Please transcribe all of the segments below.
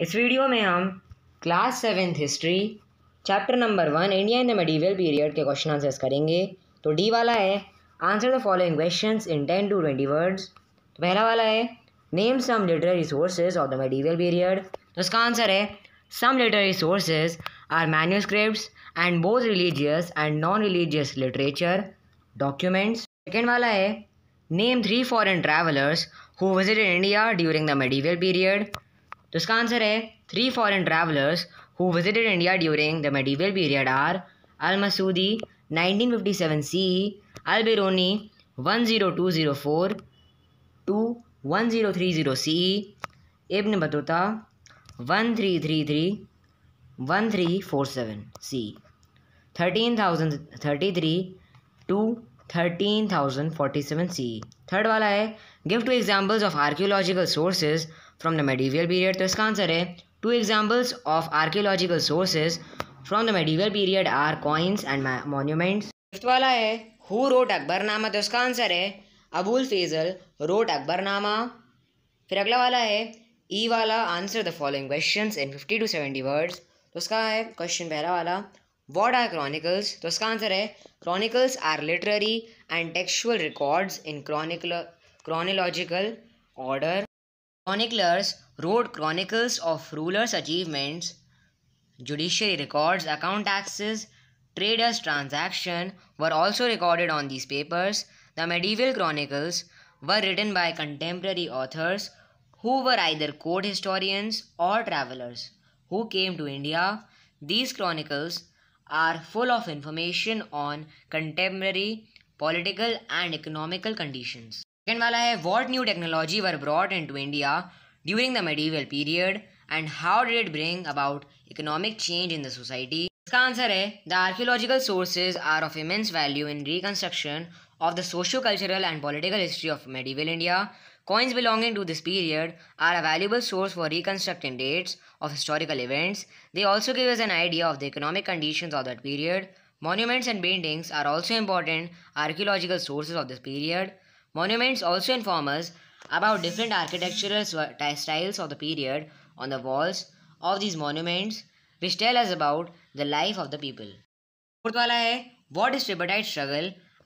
इस वीडियो में हम class seventh history chapter number one India in the medieval period के क्वेश्चन आंसर्स करेंगे तो डी वाला है answer the following questions in ten to twenty words तो पहला वाला है name some literary sources of the medieval period तो इसका आंसर है some literary sources are manuscript and both religious and non religious literature documents second वाला है name three foreign travellers who visited India during the medieval period तो इसका answer है three foreign travellers who visited India during the medieval period are Al Masudi 1957 C Al Biruni 10204 to 1030 C Ibn Battuta 1333 1347 C 13033 to thirteen thousand forty seven C third वाला है give two examples of archaeological sources from the medieval period तो इसका answer है two examples of archaeological sources from the medieval period are coins and monuments fifth वाला है who wrote Akbarnama तो इसका answer है अबुल फेजल रोट अकबरनामा फिर अगला वाला है ई e वाला answer the following question in fifty to seventy words तो उसका है क्वेश्चन पहला वाला What are chronicles? तो इसका आंसर है chronicles are literary and textual records in chronological order. Chroniclers wrote chronicles of rulers' achievements, judiciary records, account taxes, traders' transaction were also recorded on these papers. The medieval chronicles were written by contemporary authors who were either court historians or travelers who came to India. These chronicles are full of information on contemporary political and economical conditions. Second wala hai what new technology were brought into India during the medieval period and how did it bring about economic change in the society. इसका answer the archaeological sources are of immense value in reconstruction of the socio-cultural and political history of medieval India, coins belonging to this period are a valuable source for reconstructing dates of historical events. They also give us an idea of the economic conditions of that period. Monuments and paintings are also important archaeological sources of this period. Monuments also inform us about different architectural styles of the period on the walls of these monuments, which tell us about the life of the people. Fourth वाला है what is is tributary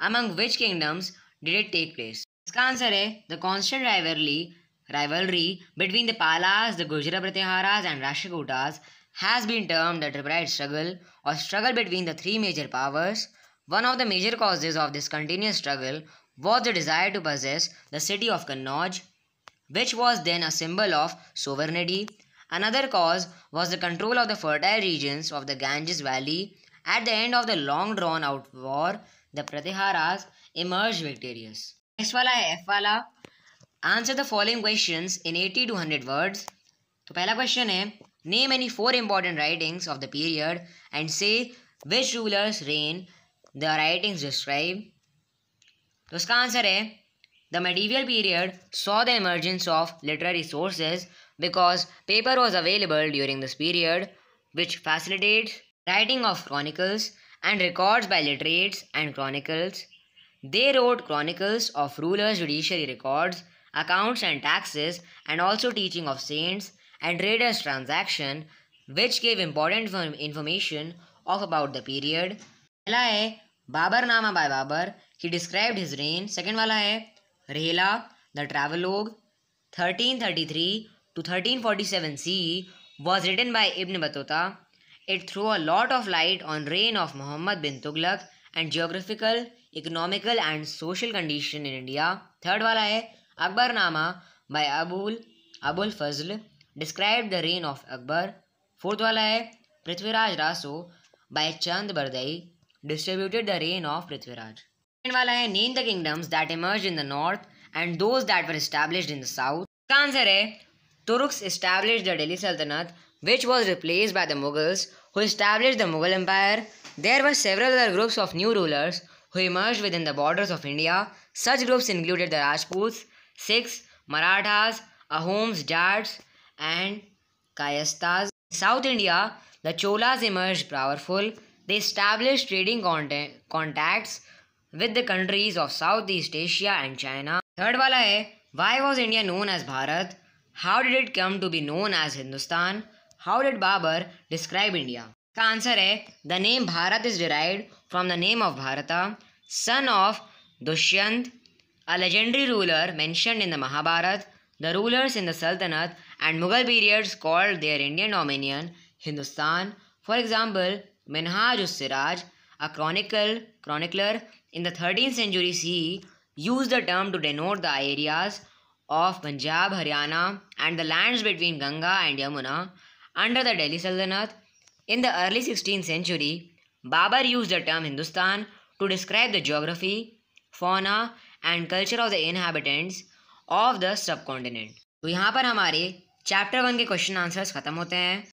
among which kingdoms did it take place? The constant rivalry between the Palas, the Gujarat Pratiharas and Rashtrakutas has been termed the tripartite struggle or struggle between the three major powers. One of the major causes of this continuous struggle was the desire to possess the city of Kannauj, which was then a symbol of sovereignty. Another cause was the control of the fertile regions of the Ganges Valley at the end of the long drawn out war the Pratiharas emerge victorious. Next वाला है F वाला answer the following question in eighty to hundred words तो पहला question है name any four important writings of the period and say which rulers reign the writings describe तो उसका answer है the medieval period saw the emergence of literary sources because paper was available during this period which facilitate writing of chronicles and records by literates and chronicles. They wrote chronicles of rulers, judiciary records, accounts and taxes, and also teaching of saints and traders' transaction, which gave important information of about the period. पहला है Baburnama by Babar. He described his reign. Second वाला है Rehla, the travelogue, 1333 to 1347 CE was written by Ibn Battuta. It threw a lot of light on reign of Muhammad bin Tughlaq and geographical economical and social condition in India third वाला है Akbarnama by Abul Abul Fazl describe the reign of Akbar fourth वाला है Prithviraj Raso by Chand Bardai distributed the reign of Prithviraj second वाला है name the kingdoms that emerge in the north and those that were established in the south का answer है Turks establish the Delhi saltanat which was replaced by the Mughals who established the Mughal Empire. There were several other groups of new rulers who emerged within the borders of India. Such groups included the Rajputs, Sikhs, Marathas, Ahoms, Jats, and Kayasthas. In South India, the Cholas emerged powerful. They established trading contacts with the countries of Southeast Asia and China. Third wala hai, why was India known as Bharat? How did it come to be known as Hindustan? How did Babur describe India? इसका answer है the name Bharat is derived from the name of Bharata, son of Dushyant, a legendary ruler mentioned in the Mahabharata. The rulers in the Sultanate and Mughal periods called their Indian dominion Hindustan. For example, Minhaj-us-Siraj, a chronicler in the 13th century CE, used the term to denote the areas of Punjab, Haryana, and the lands between Ganga and Yamuna under the Delhi Sultanate. In the early 16th century, Babar used the term Hindustan to describe the geography, fauna, and culture of the inhabitants of the subcontinent. तो यहाँ पर हमारे chapter one के question answers खत्म होते हैं